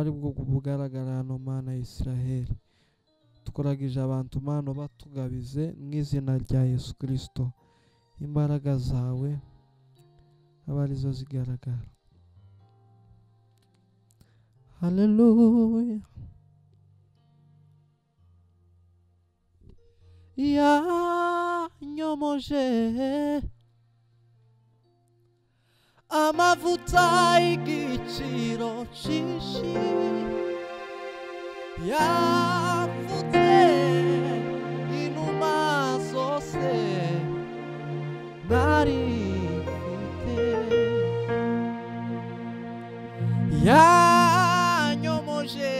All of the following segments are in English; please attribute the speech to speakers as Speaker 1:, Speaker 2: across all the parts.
Speaker 1: ari bwo bugaragara hano mana ya tukuragije abantu mana batugabize mu izina rya Yesu Kristo. Imbaraga zawe aba ari zo zigaragara. Haleluya. Yanyomoje amavuta y'igiciro cyinshi yapfutse inuma zose nari mfite yanyomoje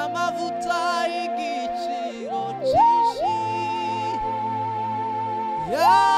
Speaker 1: amavuta y'igiciro cyinshi yapfutse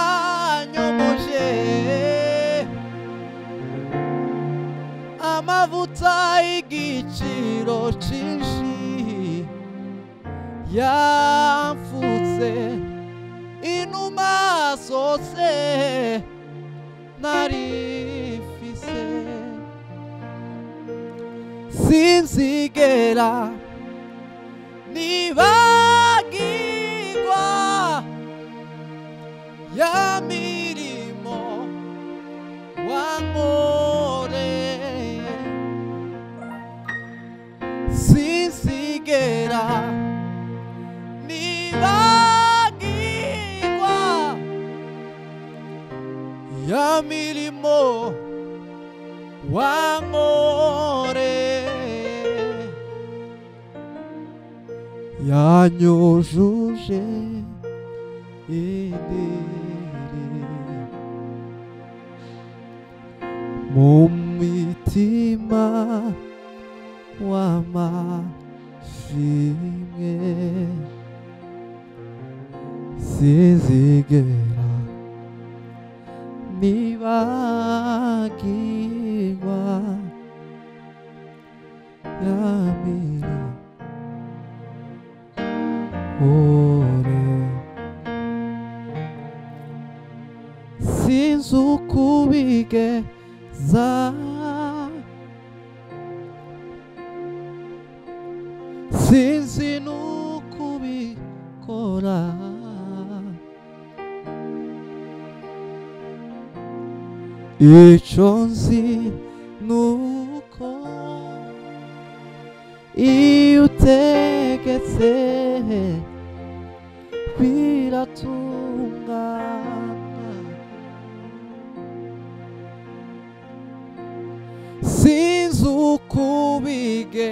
Speaker 1: y'igiciro cyinshi yapfutse inuma zose nari mfise sinzigera nibagirwa ya mirimo wankoreye yanyujuje indiri Choisi no cor o te che sei qui la tua Sinzu kumigeza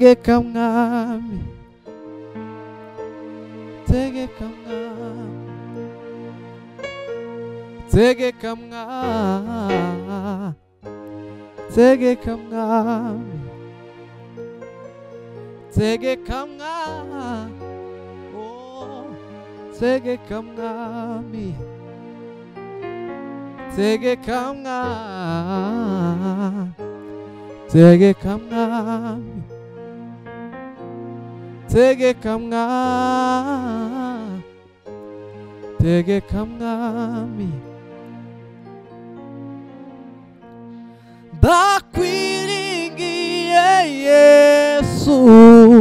Speaker 1: tegeka mwami tegeka mwami tegeka mwami tegeka mwami tegeka mwami oh tegeka mwami tegeka mwami tegeka mwami tegeka mwami tegeka mwami ndakwiringiye yesu nizeye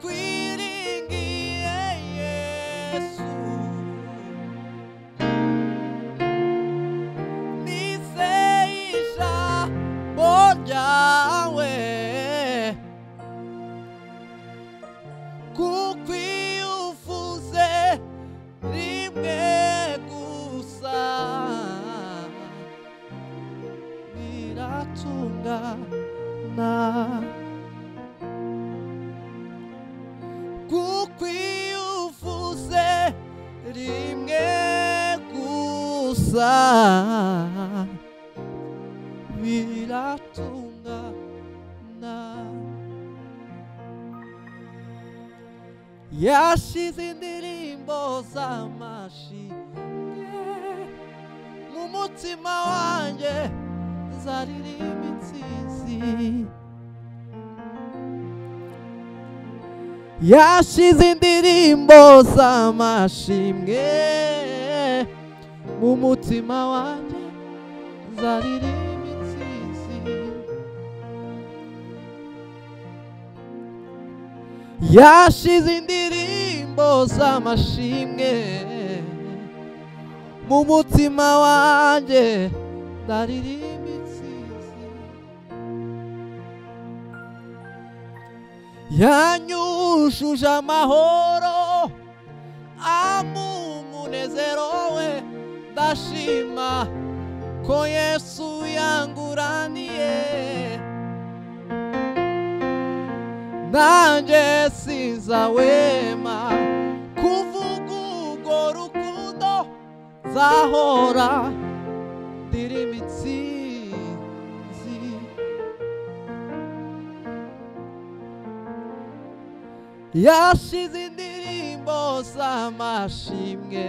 Speaker 1: qui yashize indirimbo z'amashimwe mu mutima wanjye zaririmba intsinzi yashize indirimbo z'amashimwe mu mutima wanjye zaririmba yashize indirimbo z'amashimwe mu mutima wanjye zaririmba intsinzi yanyujuje amahoro amu umunezero we ndashima ko yesu yanguraniye nanjye sinzawema kuvuga urwo rukundo nzahora ndirima intsinzi yashize indirimbo z'amashimwe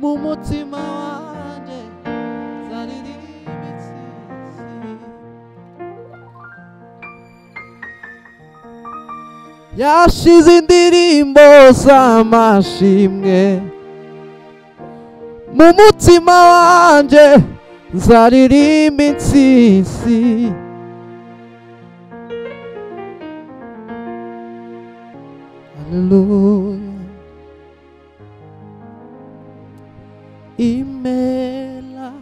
Speaker 1: mu mutima wanjye yashize indirimbo z'amashimwe mu mutima wanjye nzaririmba intsinzi Hallelujah. Imela,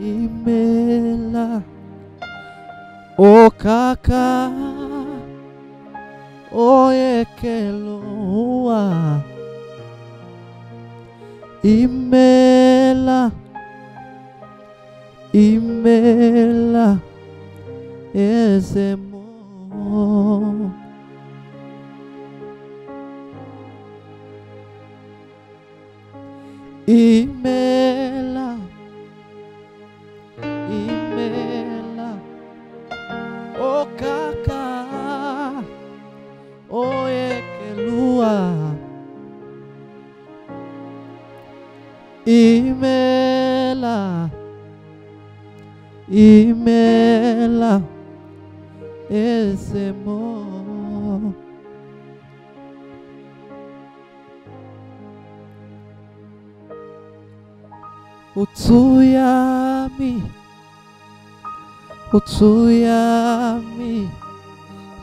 Speaker 1: imela, oh, o kaka, o ekelua. Imela, imela, ezemo. Imela, imela, imela, ese mo. Utsuyami, Utsuyami,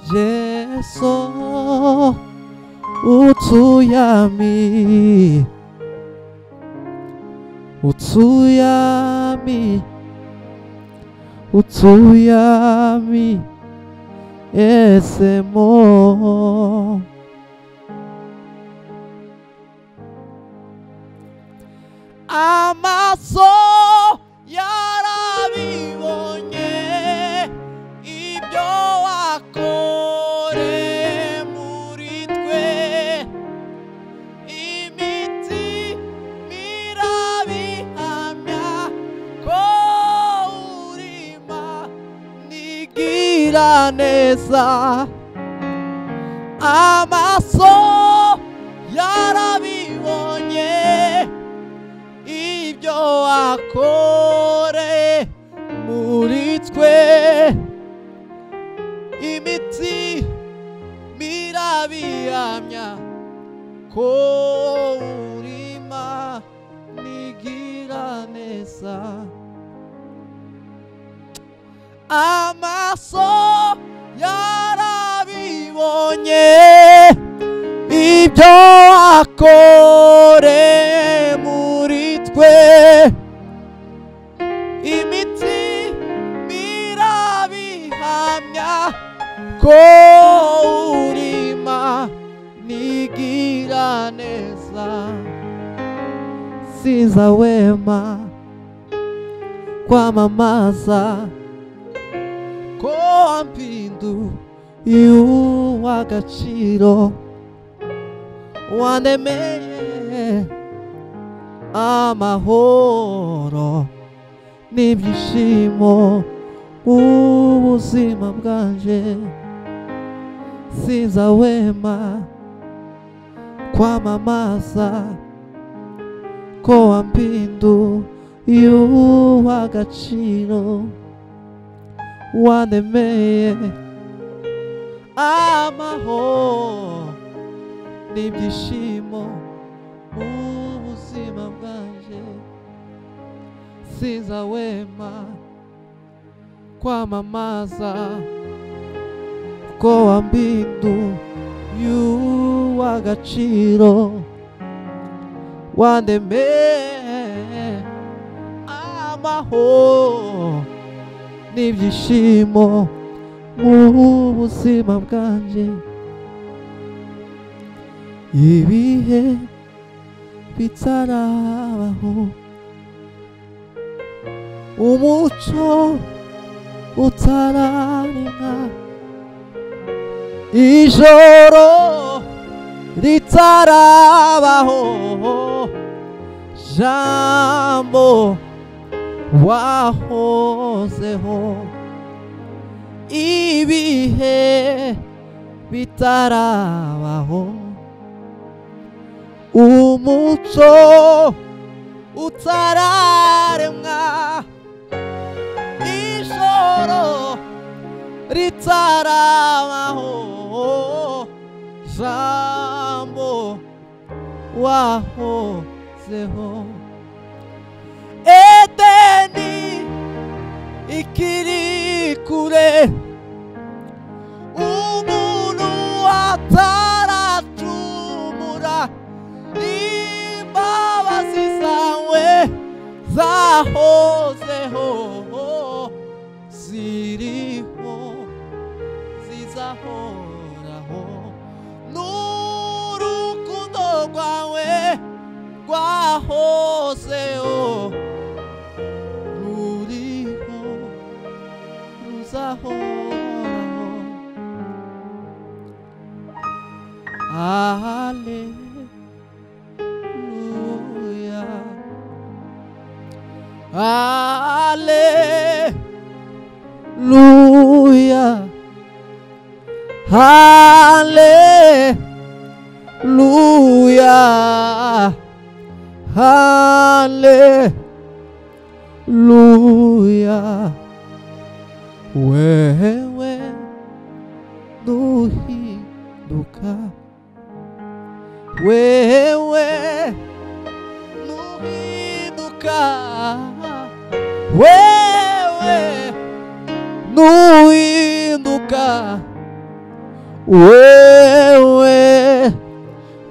Speaker 1: Jesu, Utsuyami, Utsuyami, Utsuyami, ese mo. Amaso yarabibonye ibyo wakoreye muri twe imiti mirabihamya ko urima nigira neza amaso ibyo wakoreye muri twe imiti mirabihamya ko urima nigira neza siza wema kwamamaza ko mpindu y'uw'agaciro wandemeye amahoro n'ibyishimo ubuzima bwanje siza wema. Kwamamaza ko wampindu y'uw'agaciro wandemeye amahoro n'ibyishimo mu buzima bwanjye sinzawema kwamamaza ko wambinduye uw'agaciro wandeme amaho n'ibyishimo mu buzima bwanjye ibihe bitarabaho umuco utararemwa ijoro ritarabaho jambo wahozeho. Ibihe bitarabaho umuco utararemwa ijoro ritarabaho jambo wahozeho edeni ikiri kure Aleluia. Aleluia. Aleluia. ué ué é do rio do cá. ué ué no rio do cá. ué do hino cá. Uê, uê,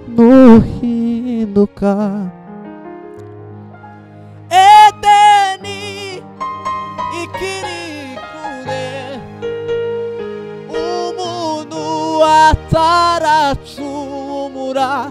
Speaker 1: no hino cá. Edeni e Kirikure, é o mundo ataratsumura.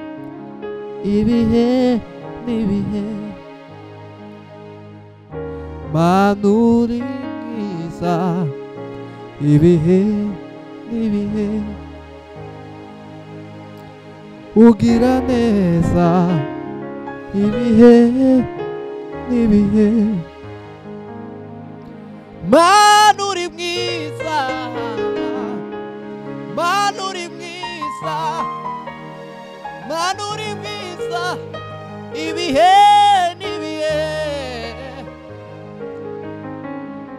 Speaker 1: ibihe n'ibihe. Mana uri mwiza. Ibihe n'ibihe. Ugira neza. Ibihe n'ibihe. Mana uri mwiza. Mana uri mwiza. Mana uri mwiza. E viê Nivê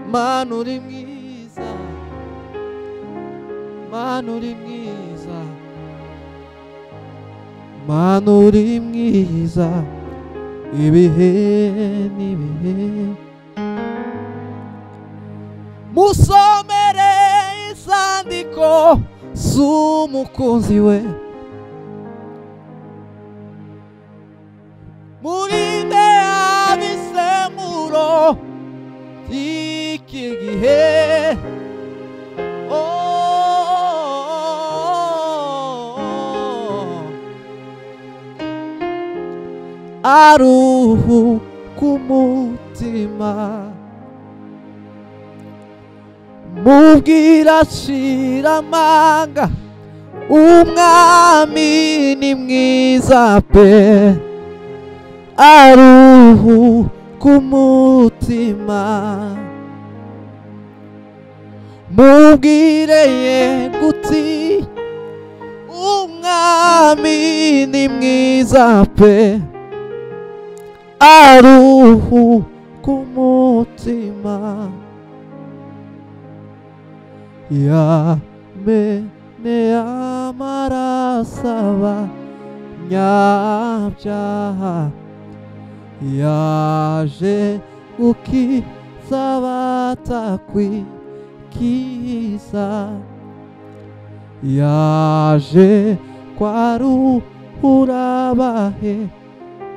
Speaker 1: Mano de Misa Mano de Misa Mano de Misa e vier, e vier. Musomere isandiko sumu kunziwe. Aruhu kumutima. Mubwira ashira amanga umwami ni mwiza pe. Aruhu kumutima. Mubwire guti umwami ni mwiza pe aruhu kumutima yamene amarasaba nyabyaha yaje gukiza batakwikiza yaje kwaruhura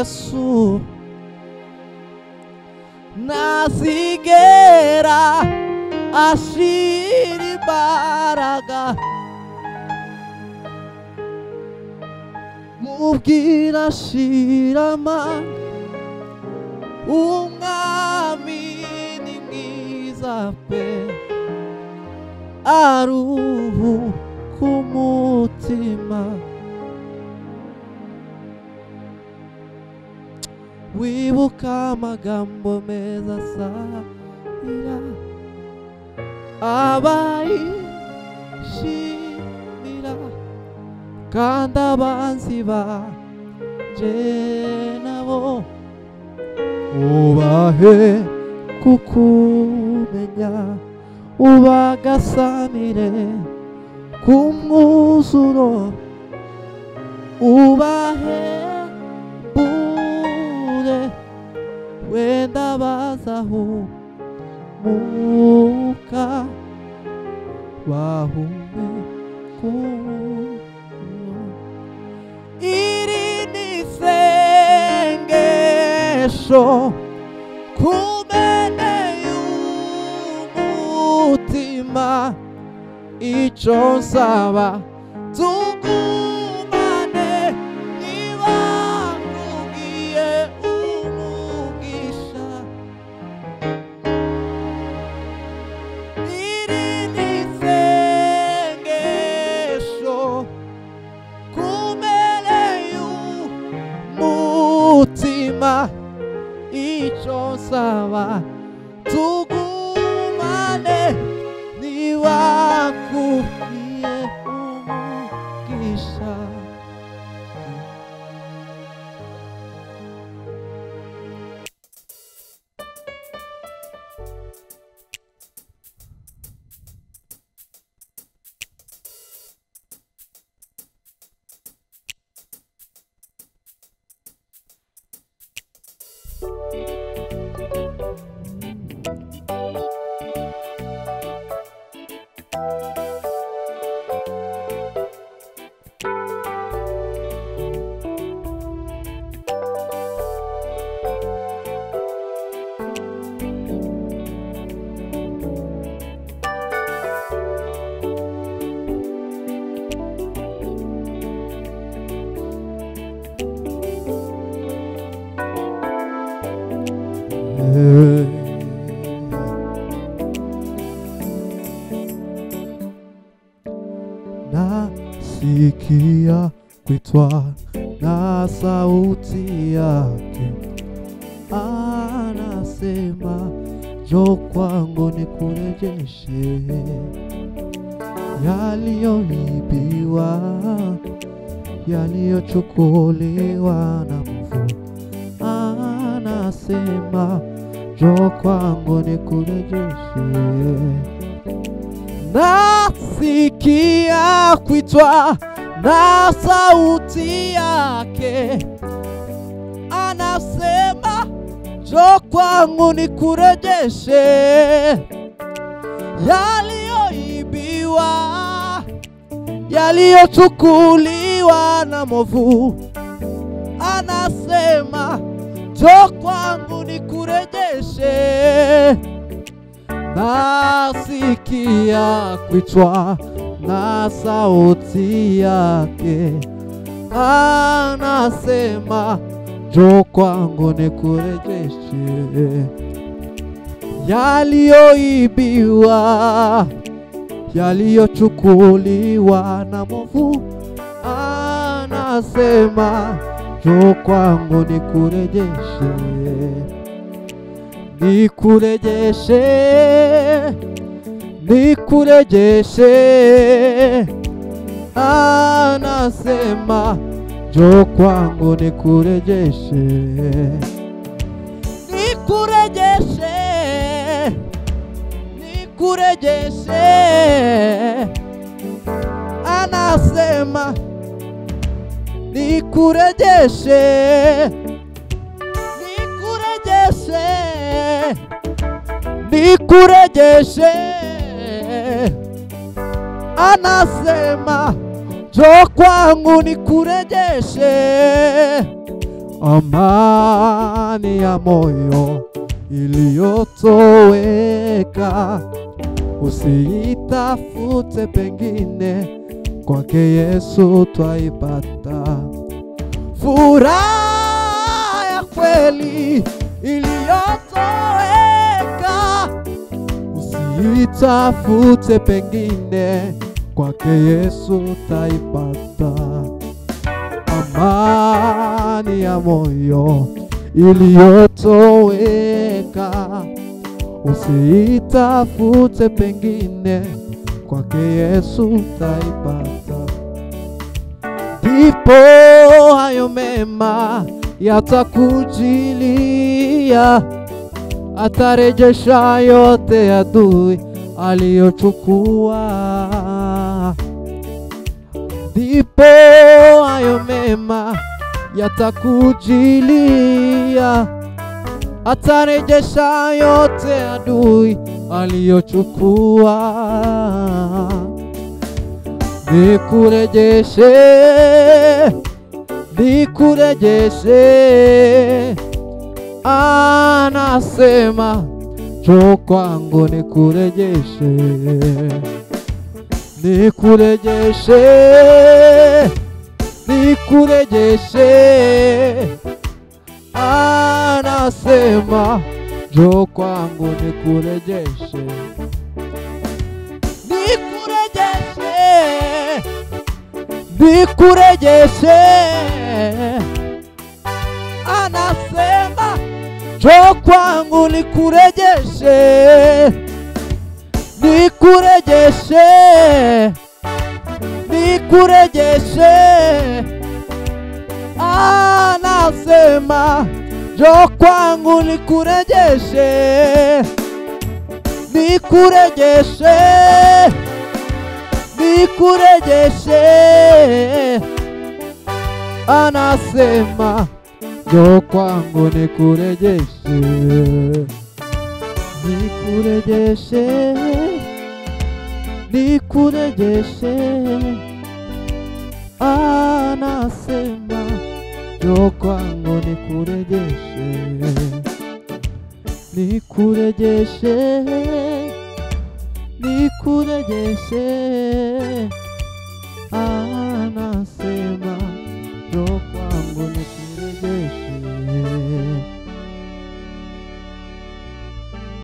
Speaker 1: Su na zigueira a xiribaraga. Mugina xirama uma meniniza pé. Aru kumutima wibuka amagambo meza asahira abayishimira kandi abanzi banje nabo ubahe kukumenya. Ubagasanire ku mwuzuro ubahe wenda bazahumuka bahume iri ni isengesho kumene y'umutima icyo nsaba tugumane nsaba Nasikia kwitwa na sauti yake, anasema jo kwangu nikurejeshe yaliyoibiwa, yaliyochukuliwa na mvu. Anasema jo kwangu nikurejeshe nasikia kuitwa na sauti yake, anasema jo kwangu nikurejeshe. Yaliyoibiwa, yaliyochukuliwa na movu. Anasema jo kwangu nikurejeshe nasikia kuitwa na sauti yake, anasema jo kwangu nikurejeshe. Yaliyoibiwa, yaliyochukuliwa na movu. Anasema jo kwangu nikurejeshe nikurejeshe, nikurejeshe. Anasema jo kwangu nikurejeshe, nikurejeshe, nikurejeshe. Anasema nikurejeshe nikurejeshe. Anasema jo kwangu nikurejeshe, amani ya moyo iliyotoweka, usiitafute pengine, kwake Yesu twaipata. Furaha ya kweli iliyotoweka, usiitafute pengine, kwake Yesu taipata. Amani ya moyo iliyotoweka, usiitafute pengine, kwake Yesu taipata. Ndipo hayo mema yatakujilia, atarejesha yote adui aliyochukua. Ndipo hayo mema yatakujilia, atarejesha yote adui aliyochukua nikurejeshe, nikurejeshe. Anasema jo kwangu nikurejeshe, nikurejeshe nikurejeshe. Anasema jo kwangu nikurejeshe nikurejeshe nikurejeshe. Anasema jo kwangu nikurejeshe nikurejeshe nikurejeshe. Anasema njoo kwangu nikurejeshe nikurejeshe nikurejeshe. Anasema Njoo kwangu nikurejeshe, nikurejeshe, nikurejeshe. Anasema njoo kwangu nikurejeshe, nikurejeshe, nikurejeshe. Anasema